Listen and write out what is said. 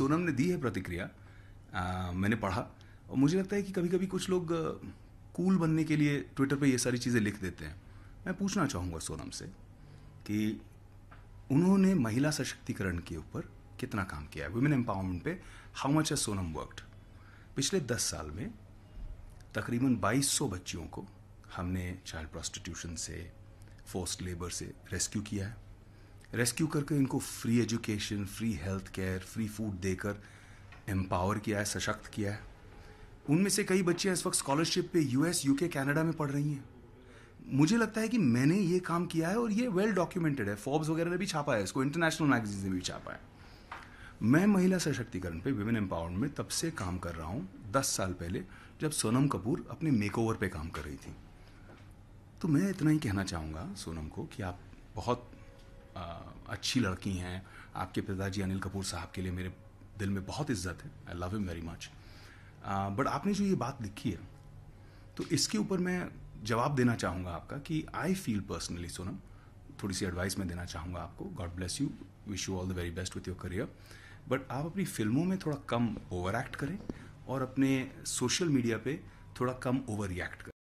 सोनम ने दी है प्रतिक्रिया आ, मैंने पढ़ा और मुझे लगता है कि कभी कभी कुछ लोग कूल बनने के लिए ट्विटर पे ये सारी चीज़ें लिख देते हैं। मैं पूछना चाहूँगा सोनम से कि उन्होंने महिला सशक्तिकरण के ऊपर कितना काम किया है? वुमेन एम्पावरमेंट पे हाउ मच है सोनम वर्कड पिछले दस साल में तकरीबन 2200 बच्चियों को हमने चाइल्ड प्रोस्टिट्यूशन से फोर्स्ड लेबर से रेस्क्यू किया है। रेस्क्यू करके इनको free education free health care free food देकर एम्पावर किया है, सशक्त किया है। उनमें से कई बच्चियाँ इस वक्त स्कॉलरशिप पे यूएस यूके कनाडा में पढ़ रही हैं। मुझे लगता है कि मैंने ये काम किया है और ये वेल डॉक्यूमेंटेड है। फोर्ब्स वगैरह ने भी छापा है, इसको इंटरनेशनल मैगजीन ने भी छापा है। मैं महिला सशक्तिकरण पे विमेन एम्पावरमेंट में तब से काम कर रहा हूँ, दस साल पहले, जब सोनम कपूर अपने मेकओवर पे काम कर रही थी। तो मैं इतना ही कहना चाहूँगा सोनम को कि आप बहुत अच्छी लड़की हैं। आपके पिताजी अनिल कपूर साहब के लिए मेरे दिल में बहुत इज़्ज़त है। I love him very much but आपने जो ये बात लिखी है तो इसके ऊपर मैं जवाब देना चाहूँगा आपका कि आई फील पर्सनली सोनम, थोड़ी सी एडवाइस मैं देना चाहूँगा आपको। God bless you wish you all the very best with your career but आप अपनी फ़िल्मों में थोड़ा कम ओवर एक्ट करें और अपने सोशल मीडिया पे थोड़ा कम ओवर रिएक्ट करें।